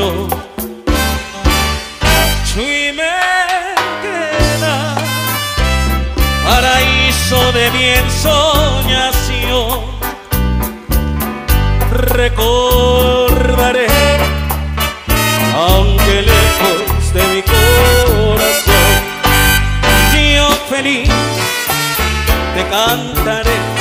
yo Chuimequena Paraíso de mi ensoñación. Recordaré Aunque lejos de mi corazón Yo feliz te cantaré.